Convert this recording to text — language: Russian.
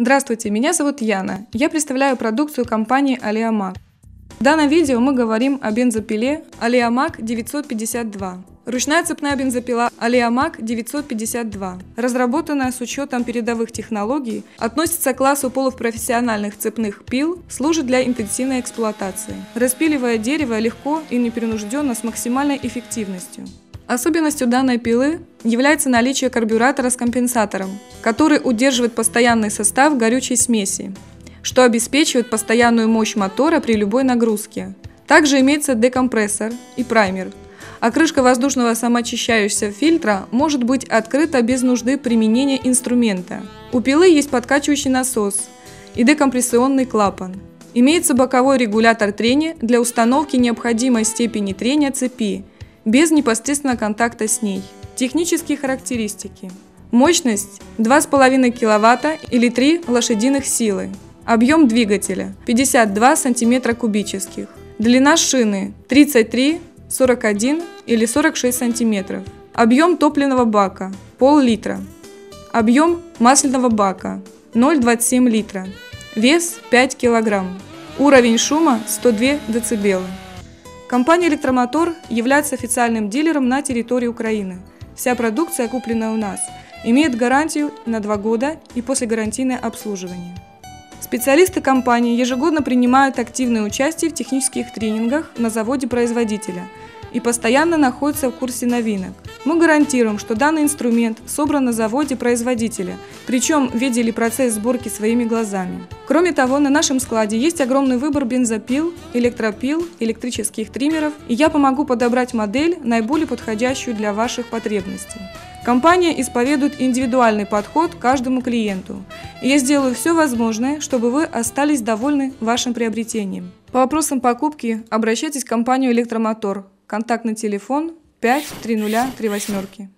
Здравствуйте, меня зовут Яна. Я представляю продукцию компании Алиамак. В данном видео мы говорим о бензопиле Алиамак 952. Ручная цепная бензопила Алиамак 952, разработанная с учетом передовых технологий, относится к классу полупрофессиональных цепных пил, служит для интенсивной эксплуатации, распиливая дерево легко и непринужденно с максимальной эффективностью. Особенностью данной пилы является наличие карбюратора с компенсатором, который удерживает постоянный состав горючей смеси, что обеспечивает постоянную мощь мотора при любой нагрузке. Также имеется декомпрессор и праймер, а крышка воздушного самоочищающегося фильтра может быть открыта без нужды применения инструмента. У пилы есть подкачивающий насос и декомпрессионный клапан. Имеется боковой регулятор трения для установки необходимой степени трения цепи – без непосредственного контакта с ней. Технические характеристики. Мощность 2,5 кВт или 3 лошадиных силы. Объем двигателя 52 см кубических. Длина шины 33, 41 или 46 см. Объем топливного бака пол-литра. Объем масляного бака 0,27 литра. Вес 5 кг. Уровень шума 102 дБ. Компания «Электромотор» является официальным дилером на территории Украины. Вся продукция, купленная у нас, имеет гарантию на два года и послегарантийное обслуживание. Специалисты компании ежегодно принимают активное участие в технических тренингах на заводе производителя и постоянно находятся в курсе новинок. Мы гарантируем, что данный инструмент собран на заводе производителя, причем видели процесс сборки своими глазами. Кроме того, на нашем складе есть огромный выбор бензопил, электропил, электрических триммеров, и я помогу подобрать модель, наиболее подходящую для ваших потребностей. Компания исповедует индивидуальный подход каждому клиенту, и я сделаю все возможное, чтобы вы остались довольны вашим приобретением. По вопросам покупки обращайтесь в компанию «Электромотор». Контактный телефон 5 3 0 3 восьмерки.